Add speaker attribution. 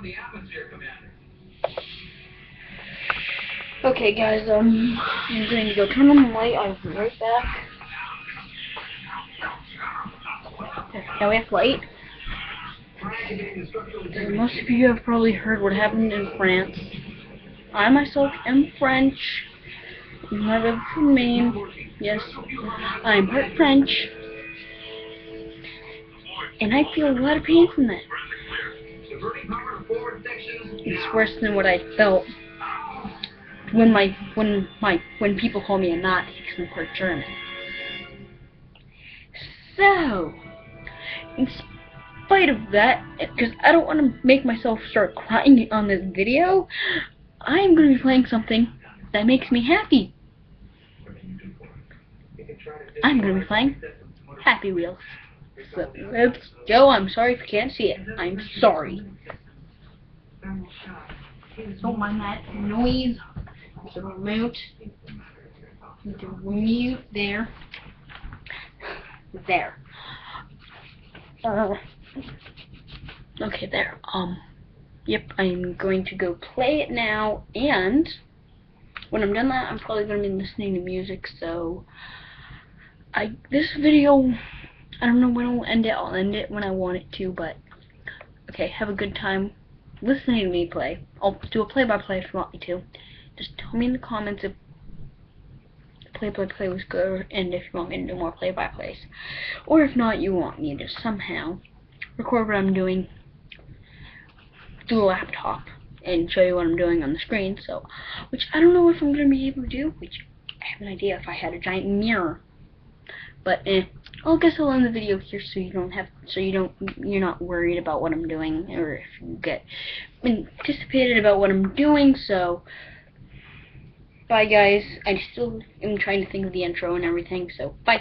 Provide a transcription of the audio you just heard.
Speaker 1: The atmosphere, Commander.
Speaker 2: Okay, guys, um, I'm going to go turn on the light. I'll be right back. Now we have light. Most of you have probably heard what happened in France. I myself am French. I live in Maine. Yes, I'm part French. And I feel a lot of pain from that. It's worse than what I felt when my when my when people call me a Nazi because I'm part German. So, in spite of that, because I don't want to make myself start crying on this video, I'm going to be playing something that makes me happy. I'm going to be playing Happy Wheels. So, let's go. I'm sorry if you can't see it. I'm sorry. Don't mind that noise. The remote. The remote there. There. Uh, okay, there. Um, yep, I'm going to go play it now, and when I'm done that, I'm probably going to be listening to music, so I, this video, I don't know when I'll end it, I'll end it when I want it to, but, okay, have a good time listening to me play. I'll do a play-by-play -play if you want me to. Just tell me in the comments if play-by-play -play was good, and if you want me to do more play-by-plays. Or if not, you want me to somehow record what I'm doing through a laptop and show you what I'm doing on the screen, so, which I don't know if I'm going to be able to do, which I have an idea if I had a giant mirror. But, eh, I guess I'll end the video here so you don't have, so you don't, you're not worried about what I'm doing, or if you get anticipated about what I'm doing, so, bye guys, I still am trying to think of the intro and everything, so, bye.